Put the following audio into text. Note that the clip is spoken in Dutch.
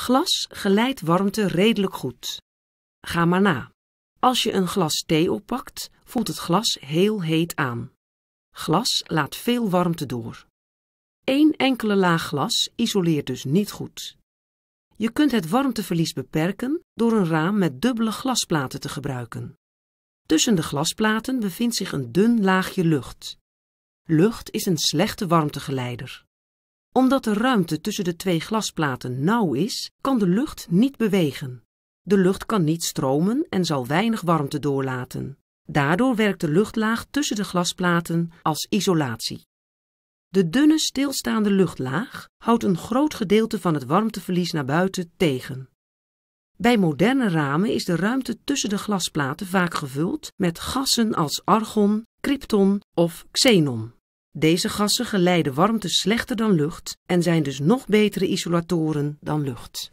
Glas geleidt warmte redelijk goed. Ga maar na. Als je een glas thee oppakt, voelt het glas heel heet aan. Glas laat veel warmte door. Eén enkele laag glas isoleert dus niet goed. Je kunt het warmteverlies beperken door een raam met dubbele glasplaten te gebruiken. Tussen de glasplaten bevindt zich een dun laagje lucht. Lucht is een slechte warmtegeleider. Omdat de ruimte tussen de twee glasplaten nauw is, kan de lucht niet bewegen. De lucht kan niet stromen en zal weinig warmte doorlaten. Daardoor werkt de luchtlaag tussen de glasplaten als isolatie. De dunne stilstaande luchtlaag houdt een groot gedeelte van het warmteverlies naar buiten tegen. Bij moderne ramen is de ruimte tussen de glasplaten vaak gevuld met gassen als argon, krypton of xenon. Deze gassen geleiden warmte slechter dan lucht en zijn dus nog betere isolatoren dan lucht.